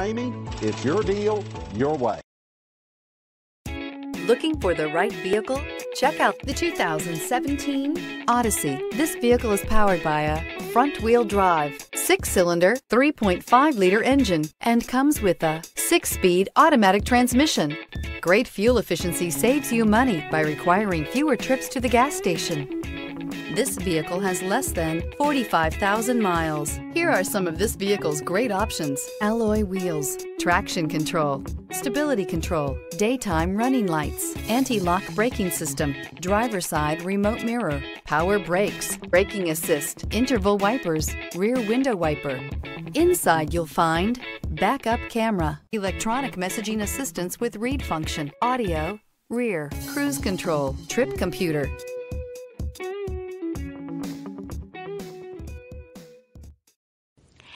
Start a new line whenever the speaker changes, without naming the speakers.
Amy, it's your deal, your way.
Looking for the right vehicle? Check out the 2017 Odyssey. This vehicle is powered by a front-wheel drive, six-cylinder, 3.5-liter engine, and comes with a six-speed automatic transmission. Great fuel efficiency saves you money by requiring fewer trips to the gas station. This vehicle has less than 45,000 miles. Here are some of this vehicle's great options. Alloy wheels, traction control, stability control, daytime running lights, anti-lock braking system, driver side remote mirror, power brakes, braking assist, interval wipers, rear window wiper. Inside you'll find backup camera, electronic messaging assistance with read function, audio, rear, cruise control, trip computer,